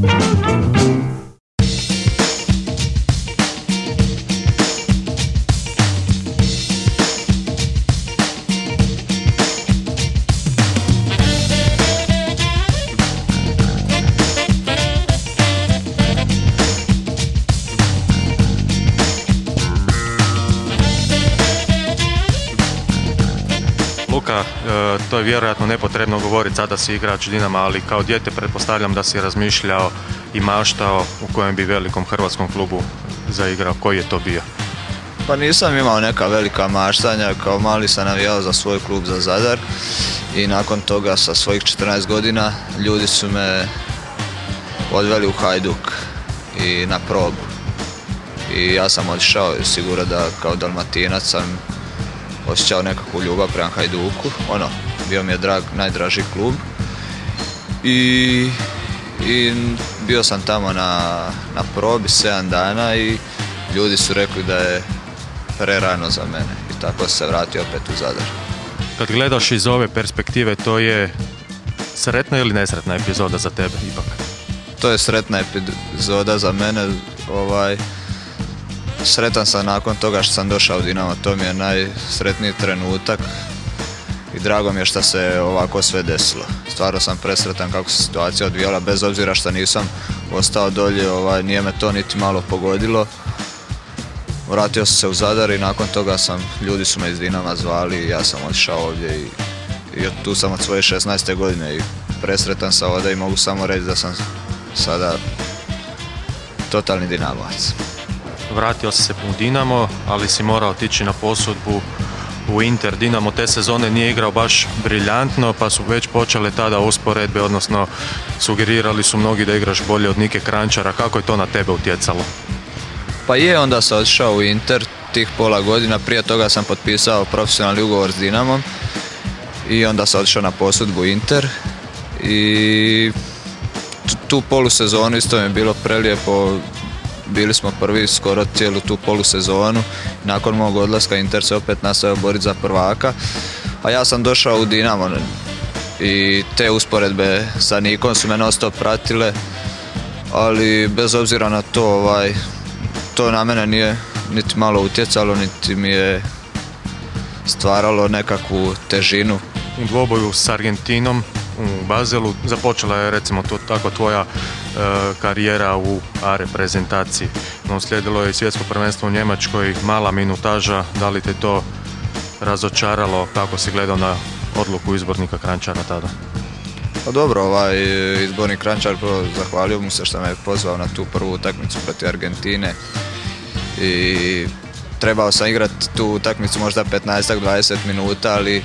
Thank you. E, to je vjerojatno nepotrebno govoriti, sada si igrač Dinama, ali kao dijete pretpostavljam da si razmišljao i maštao u kojem bi velikom hrvatskom klubu zaigrao. Koji je to bio? Pa nisam imao neka velika maštanja, kao mali sam navijao za svoj klub za Zadar i nakon toga sa svojih 14 godina ljudi su me odveli u Hajduk i na probu. I ja sam otišao i da kao dalmatinac sam osjećao nekakvu ljubav prema Hajduku. Ono, bio mi je drag, najdraži klub. I, i bio sam tamo na, na probi 7 dana i ljudi su rekli da je prerano za mene i tako se vratio opet u Zadar. Kad gledaš iz ove perspektive, to je sretna ili nesretna epizoda za tebe ipak? To je sretna epizoda za mene, ovaj, sretan sam nakon toga što sam došao u Dinamo, to mi je najsretniji trenutak i drago mi je što se ovako sve desilo. Stvarno sam presretan kako se situacija odvijala, bez obzira što nisam ostao dolje, ovaj, nije me to niti malo pogodilo. Vratio sam se u Zadar i nakon toga sam, ljudi su me iz Dinama zvali i ja sam otišao ovdje i, i tu sam od svoje 16. godine i presretan sam ovdje i mogu samo reći da sam sada totalni dinamac. Vratio se u Dinamo, ali si morao otići na posudbu u Inter. Dinamo te sezone nije igrao baš briljantno, pa su već počele tada usporedbe, odnosno sugerirali su mnogi da igraš bolje od Nike Krančara. Kako je to na tebe utjecalo? Pa je, onda sam otišao u Inter tih pola godina. Prije toga sam potpisao profesionalni ugovor s Dinamom i onda sam otišao na posudbu Inter i tu polusezonu isto mi je bilo prelijepo bili smo prvi skoro cijelu tu polusezonu. Nakon mog odlaska Inter se opet nastavio boriti za prvaka. A ja sam došao u Dinamo i te usporedbe sa Nikom su me non pratile. Ali bez obzira na to, ovaj, to na mene nije niti malo utjecalo, niti mi je stvaralo nekakvu težinu. U dvoboju s Argentinom u Bazelu započela je recimo to tako tvoja karijera u A reprezentaciji. No, slijedilo je svjetsko prvenstvo u Njemačkoj, mala minutaža, da li te to razočaralo, kako si gledao na odluku izbornika Krančara tada? Pa dobro, ovaj izbornik Krančar, zahvalio mu se što me je pozvao na tu prvu utakmicu protiv Argentine i trebao sam igrati tu utakmicu možda 15-20 minuta, ali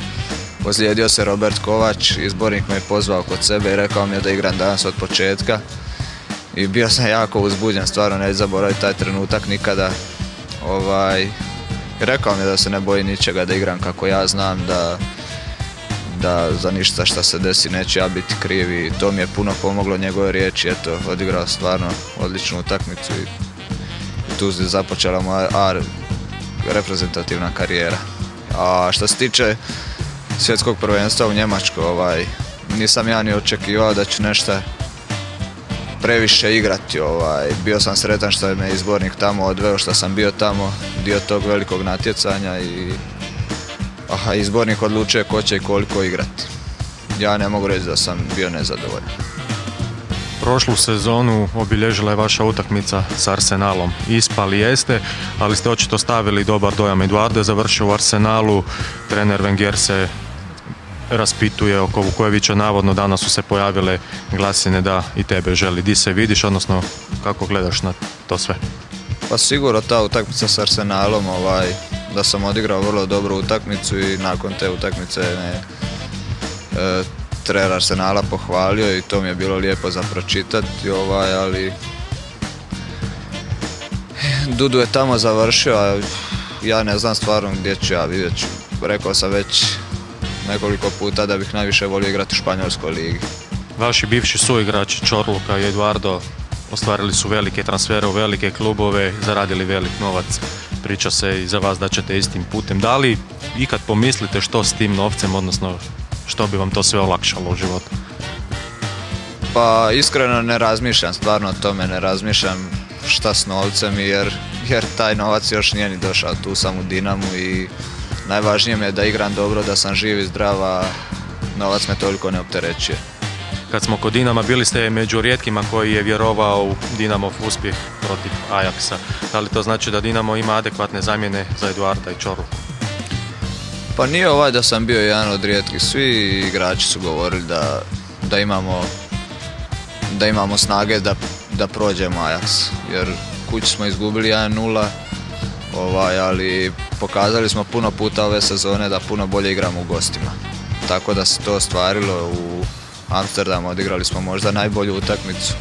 ozlijedio se Robert Kovač, izbornik me je pozvao kod sebe i rekao mi je da igram danas od početka i bio sam jako uzbuđen, stvarno ne zaboraviti taj trenutak nikada. Ovaj, rekao mi da se ne boji ničega, da igram kako ja znam, da, da za ništa što se desi neće ja biti kriv i to mi je puno pomoglo njegove riječi, eto, odigrao stvarno odličnu utakmicu i, tu je započela moja A reprezentativna karijera. A što se tiče svjetskog prvenstva u Njemačkoj, ovaj, nisam ja ni očekivao da ću nešto previše igrati. Ovaj. Bio sam sretan što je me izbornik tamo odveo, što sam bio tamo dio tog velikog natjecanja i aha, izbornik odlučuje ko će i koliko igrati. Ja ne mogu reći da sam bio nezadovoljan. Prošlu sezonu obilježila je vaša utakmica s Arsenalom. Ispali jeste, ali ste očito stavili dobar dojam. Eduardo je završio u Arsenalu, trener Wenger se raspituje oko Vukojevića, navodno danas su se pojavile glasine da i tebe želi. Di se vidiš, odnosno kako gledaš na to sve? Pa sigurno ta utakmica s Arsenalom, ovaj, da sam odigrao vrlo dobru utakmicu i nakon te utakmice me e, trener Arsenala pohvalio i to mi je bilo lijepo za pročitati, ovaj, ali Dudu je tamo završio, a ja ne znam stvarno gdje ću ja vidjet Rekao sam već nekoliko puta da bih najviše volio igrati u Španjolskoj ligi. Vaši bivši suigrači Čorluka i Eduardo ostvarili su velike transfere u velike klubove, zaradili velik novac. Priča se i za vas da ćete istim putem. Da li ikad pomislite što s tim novcem, odnosno što bi vam to sve olakšalo u životu? Pa iskreno ne razmišljam, stvarno o tome ne razmišljam šta s novcem jer, jer taj novac još nije ni došao tu sam u Dinamu i najvažnije mi je da igram dobro, da sam živ i zdrav, a novac me toliko ne opterećuje. Kad smo kod Dinama, bili ste među rijetkima koji je vjerovao u Dinamov uspjeh protiv Ajaksa. Da li to znači da Dinamo ima adekvatne zamjene za Eduarda i Čoru? Pa nije ovaj da sam bio jedan od rijetkih. Svi igrači su govorili da, da imamo da imamo snage da, da prođemo Ajax. Jer kući smo izgubili 1-0, ovaj, ali pokazali smo puno puta ove sezone da puno bolje igramo u gostima. Tako da se to ostvarilo u Amsterdamu, odigrali smo možda najbolju utakmicu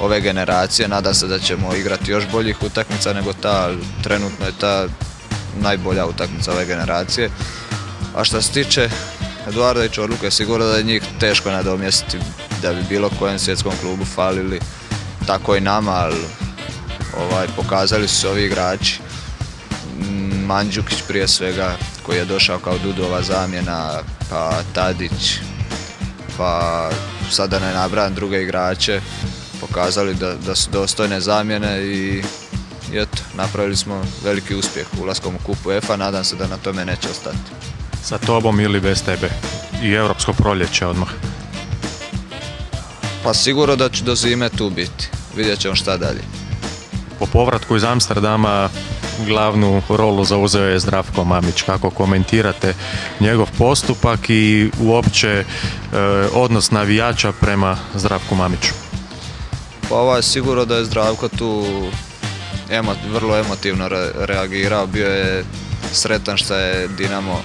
ove generacije, nadam se da ćemo igrati još boljih utakmica nego ta, trenutno je ta najbolja utakmica ove generacije. A što se tiče Eduarda i Čorluka, sigurno da je njih teško nadomjestiti da bi bilo kojem svjetskom klubu falili, tako i nama, ali ovaj, pokazali su se ovi igrači. Mandžukić prije svega, koji je došao kao Dudova zamjena, pa Tadić, pa sada ne nabrajam druge igrače, pokazali da, da su dostojne zamjene i eto, napravili smo veliki uspjeh ulaskom u kupu EFA, nadam se da na tome neće ostati. Sa tobom ili bez tebe? I europsko proljeće odmah. Pa sigurno da ću do zime tu biti. Vidjet ćemo šta dalje. Po povratku iz Amsterdama glavnu rolu zauzeo je Zdravko Mamić. Kako komentirate njegov postupak i uopće e, odnos navijača prema Zdravku Mamiću? Pa je sigurno da je Zdravko tu vrlo emotivno reagirao. Bio je sretan što je Dinamo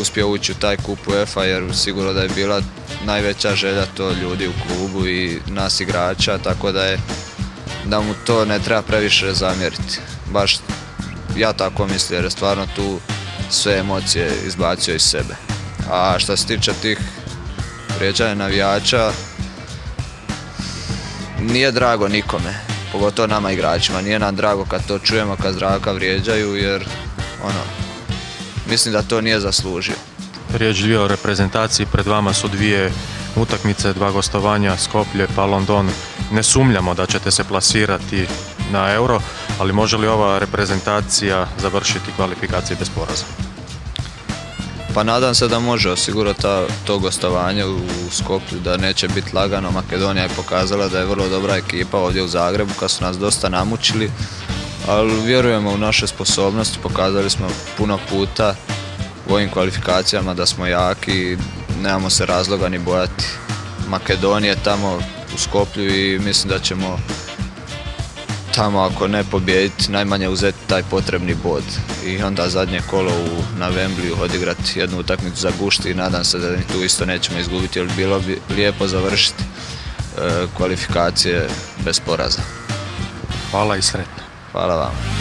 uspio ući u taj kup UEFA jer sigurno da je bila najveća želja to ljudi u klubu i nas igrača, tako da je da mu to ne treba previše zamjeriti. Baš ja tako mislim jer je stvarno tu sve emocije izbacio iz sebe. A što se tiče tih vrijeđanja navijača, nije drago nikome, pogotovo nama igračima. Nije nam drago kad to čujemo, kad zdravka vrijeđaju jer ono, mislim da to nije zaslužio. Riječ dvije o reprezentaciji, pred vama su dvije utakmice, dva gostovanja, Skoplje pa London. Ne sumljamo da ćete se plasirati na euro, ali može li ova reprezentacija završiti kvalifikacije bez poraza? Pa nadam se da može osigurati to gostovanje u Skoplju, da neće biti lagano. Makedonija je pokazala da je vrlo dobra ekipa ovdje u Zagrebu, kad su nas dosta namučili, ali vjerujemo u naše sposobnosti, pokazali smo puno puta u ovim kvalifikacijama da smo jaki i nemamo se razloga ni bojati Makedonije tamo u Skoplju i mislim da ćemo tamo ako ne pobijediti najmanje uzeti taj potrebni bod i onda zadnje kolo u, na odigrati jednu utakmicu za gušti i nadam se da tu isto nećemo izgubiti jer bilo bi lijepo završiti e, kvalifikacije bez poraza. Hvala i sretno. Hvala vam.